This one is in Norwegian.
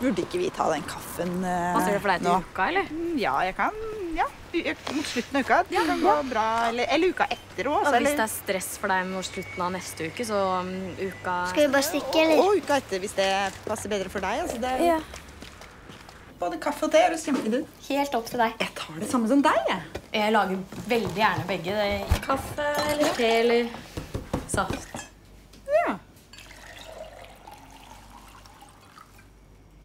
burde ikke vi ta den kaffen eh, Passer det for deg til nå? uka, eller? Mm, ja, jeg kan Ja, mot slutten av uka. Det kan gå bra. Eller, eller uka etter òg. Altså, hvis det er stress for deg mot slutten av neste uke, så um, uka Skal vi bare stikke, eller? Og uka etter, hvis det passer bedre for deg. Altså, det er, Ja. Både kaffe og te høres kjempefint ut. Helt opp til deg. Jeg tar det samme som deg, jeg. Jeg lager veldig gjerne begge. Det- Kaffe eller te eller saft?